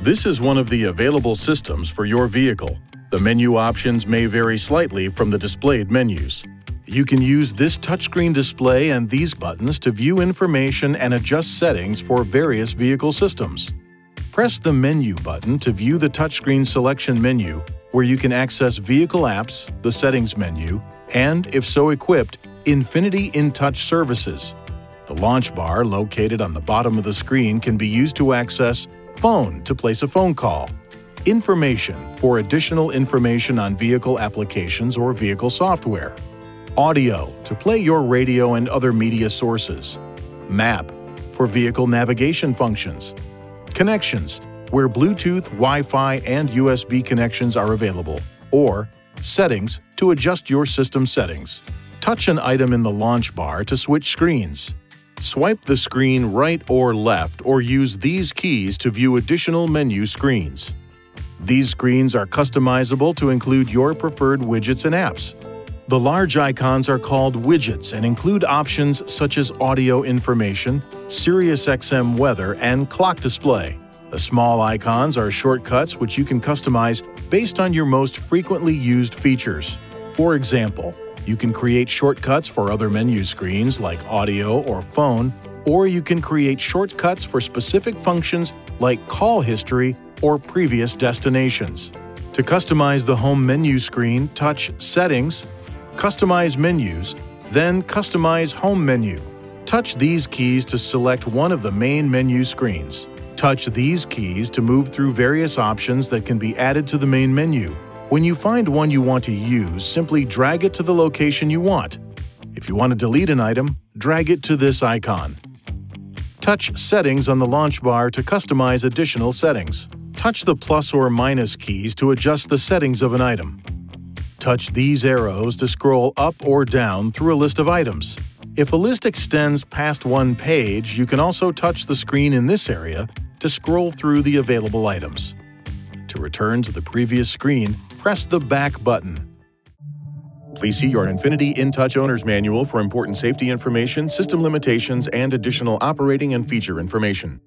This is one of the available systems for your vehicle. The menu options may vary slightly from the displayed menus. You can use this touchscreen display and these buttons to view information and adjust settings for various vehicle systems. Press the Menu button to view the touchscreen selection menu, where you can access vehicle apps, the settings menu, and, if so equipped, INFINITI InTouch services. The launch bar located on the bottom of the screen can be used to access Phone to place a phone call, Information. For additional information on vehicle applications or vehicle software, Audio. To play your radio and other media sources, Map. For vehicle navigation functions, Connections. Where Bluetooth, Wi-Fi, and USB connections are available, or Settings to adjust your system settings. Touch an item in the launch bar to switch screens. Swipe the screen right or left or use these keys to view additional menu screens. These screens are customizable to include your preferred widgets and apps. The large icons are called widgets and include options such as audio information, SiriusXM weather, and clock display. The small icons are shortcuts which you can customize based on your most frequently used features. For example, you can create shortcuts for other menu screens like audio or phone, or you can create shortcuts for specific functions like call history or previous destinations. To customize the home menu screen, touch Settings, Customize Menus, then Customize Home Menu. Touch these keys to select one of the main menu screens. Touch these keys to move through various options that can be added to the main menu. When you find one you want to use, simply drag it to the location you want. If you want to delete an item, drag it to this icon. Touch Settings on the launch bar to customize additional settings. Touch the plus or minus keys to adjust the settings of an item. Touch these arrows to scroll up or down through a list of items. If a list extends past one page, you can also touch the screen in this area to scroll through the available items. To return to the previous screen, press the Back button. Please see your INFINITI InTouch Owner's Manual for important safety information, system limitations, and additional operating and feature information.